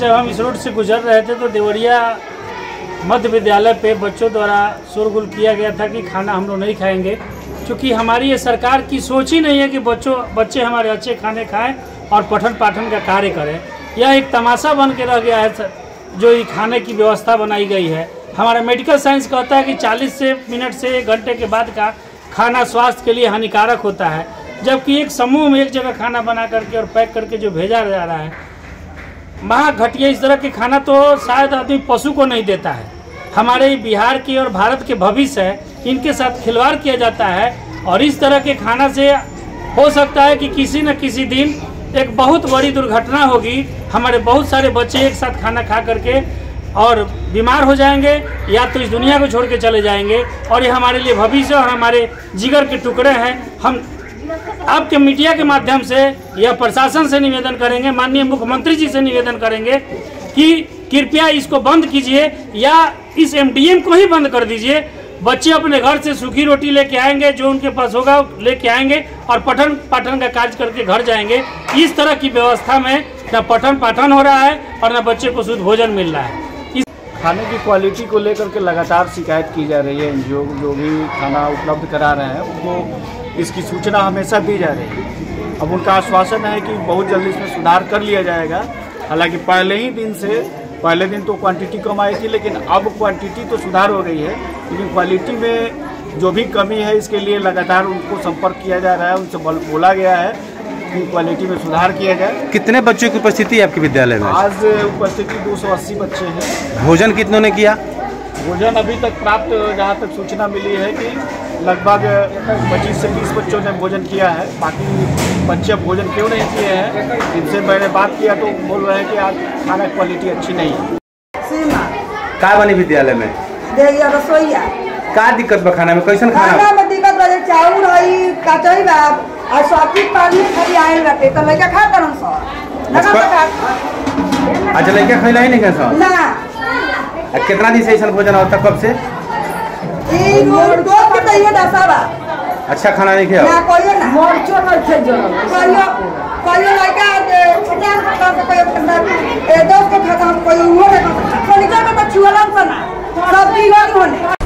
जब हम इस रोड से गुजर रहे थे तो देवरिया मध्य विद्यालय पे बच्चों द्वारा शोरगुल किया गया था कि खाना हम लोग नहीं खाएँगे। क्योंकि हमारी ये सरकार की सोच ही नहीं है कि बच्चों, बच्चे हमारे अच्छे खाने खाएँ और पठन पाठन का कार्य करें। यह एक तमाशा बन के रह गया है जो ये खाने की व्यवस्था बनाई गई है। हमारा मेडिकल साइंस कहता है कि 40 से मिनट से एक घंटे के बाद का खाना स्वास्थ्य के लिए हानिकारक होता है। जबकि एक समूह में एक जगह खाना बना करके और पैक करके जो भेजा जा रहा है महा घटिया इस तरह के खाना तो शायद आदमी पशु को नहीं देता है। हमारे बिहार की और भारत के भविष्य है इनके साथ खिलवाड़ किया जाता है और इस तरह के खाना से हो सकता है कि किसी न किसी दिन एक बहुत बड़ी दुर्घटना होगी। हमारे बहुत सारे बच्चे एक साथ खाना खा करके और बीमार हो जाएँगे या तो इस दुनिया को छोड़ के चले जाएँगे और ये हमारे लिए भविष्य और हमारे जिगर के टुकड़े हैं। हम आपके मीडिया के माध्यम से या प्रशासन से निवेदन करेंगे, माननीय मुख्यमंत्री जी से निवेदन करेंगे कि कृपया इसको बंद कीजिए या इस एमडीएम को ही बंद कर दीजिए। बच्चे अपने घर से सूखी रोटी लेके आएँगे, जो उनके पास होगा लेके आएँगे और पठन पाठन का कार्य करके घर जाएँगे। इस तरह की व्यवस्था में न पठन पाठन हो रहा है और न बच्चे को शुद्ध भोजन मिल रहा है। खाने की क्वालिटी को लेकर के लगातार शिकायत की जा रही है। एनजीओ जो भी खाना उपलब्ध करा रहे हैं, उनको इसकी सूचना हमेशा दी जा रही है। अब उनका आश्वासन है कि बहुत जल्दी इसमें सुधार कर लिया जाएगा। हालाँकि पहले ही दिन से, पहले दिन तो क्वांटिटी कम आई थी, लेकिन अब क्वांटिटी तो सुधार हो गई है। लेकिन क्वालिटी में जो भी कमी है, इसके लिए लगातार उनको संपर्क किया जा रहा है, उनसे बोला गया है। कि क्वालिटी में सुधार किया जाए। कितने बच्चों की उपस्थिति है आपके विद्यालय में? आज उपस्थिति 280 बच्चे हैं। भोजन कितनों ने किया? भोजन अभी तक प्राप्त जहाँ तक सूचना मिली है कि लगभग 25 से 20 बच्चों ने भोजन किया है। बाकी बच्चे भोजन क्यों नहीं किए हैं इनसे मैंने बात किया तो बोल रहे हैं कि आज खाना क्वालिटी अच्छी नहीं है। सीमा। का बनी विद्यालय में? रसोईया। का दिक्कत बा खाना में? कैसन खाना खाना में दिक्कत बा जे चाउर हई कचई बा और सब्ज़ी पानी खाली आयल बाटे तो लइका खा करन सो ना। खा लड़का खैला ही नहीं कैसा ना। कितना दिन से ऐसा भोजन होता कब से? ई रोड दो के तो ये दसा बा। अच्छा खाना नहीं खाया ना कोई ना। मोरचो नहीं थे जो कोई कोई लइका पचास का से कोई ए दस को खाता हम कोई वो ना कोई का तो छुअला ना। सब बिगड़ होने।